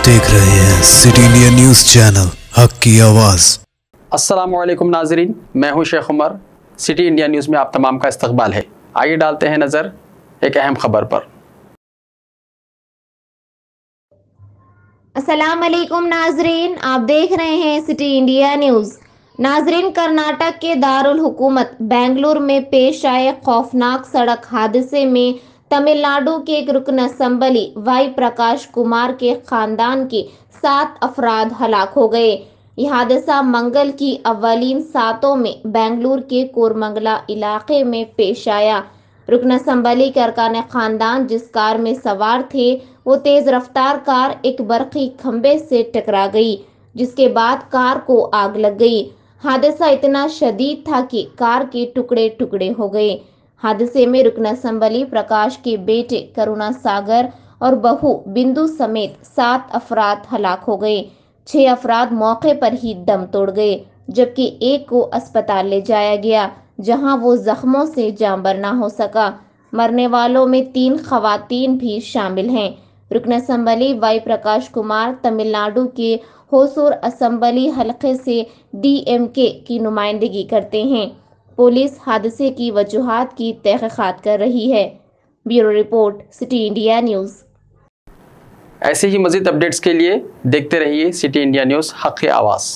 आप देख रहे हैं सिटी इंडिया न्यूज़ चैनल हक की आवाज़। असलम नाजरीन मैं हूँ Sheikh Umar. City India News में आप तमाम का इस्तकबाल है। आइए डालते हैं नज़र एक अहम खबर पर। अस्सलाम वालेकुम नाजरीन आप देख रहे हैं सिटी इंडिया न्यूज़। नाजरीन कर्नाटक के दारुल हुकूमत बेंगलुरु में पेश आए खौफनाक सड़क हादसे में तमिलनाडु के एक रुकन असम्बली वाई प्रकाश कुमार के खानदान के सात अफराद हलाक हो गए। यह हादसा मंगल की अवलिन सातों में बेंगलुरु के कोरमंगला इलाके में पेश आया। रुकन असम्बली के अरकान खानदान, जिस कार में सवार थे, वो तेज रफ्तार कार एक बरकी खंबे से टकरा गई, जिसके बाद कार को आग लग गई। हादसा इतना शदीद था कि कार के टुकड़े टुकड़े हो गए। हादसे में रुकना असम्बली प्रकाश के बेटे करुणा सागर और बहू बिंदु समेत सात अफराद हलाक हो गए। छह अफराद मौके पर ही दम तोड़ गए, जबकि एक को अस्पताल ले जाया गया, जहाँ वो जख्मों से जांबर ना हो सका। मरने वालों में तीन खवातीन भी शामिल हैं। रुकन असम्बली वाई प्रकाश कुमार तमिलनाडु के होसूर असम्बली हलके से डीएमके की नुमाइंदगी करते हैं। पुलिस हादसे की वजूहत की तहकीकात कर रही है bureau report City India News ऐसे ही मज़ीद अपडेट्स के लिए देखते रहिए सिटी इंडिया न्यूज़ हक आवाज़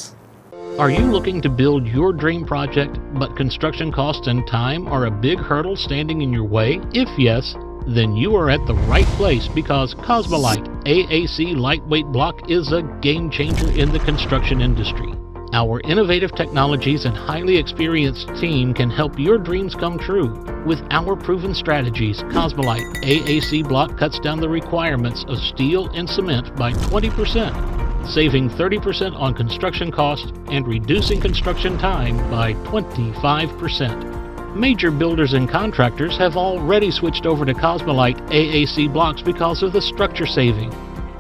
Are you looking to build your dream project, but construction costs and time are a big hurdle standing in your way? If yes, then you are at the right place because Cosmolite AAC lightweight block is a game changer in the construction industry. Our innovative technologies and highly experienced team can help your dreams come true. With our proven strategies, Cosmolite AAC block cuts down the requirements of steel and cement by 20%, saving 30% on construction costs and reducing construction time by 25%. Major builders and contractors have already switched over to Cosmolite AAC blocks because of the structure saving,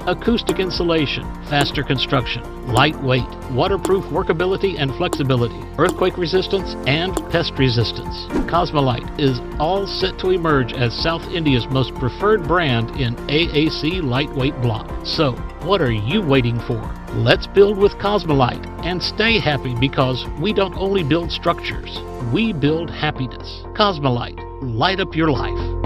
acoustic insulation, faster construction, lightweight, waterproof workability and flexibility, earthquake resistance, and pest resistance. Cosmolite is all set to emerge as South India's most preferred brand in AAC lightweight block. So, what are you waiting for? Let's build with Cosmolite and stay happy because we don't only build structures, we build happiness. Cosmolite, light up your life.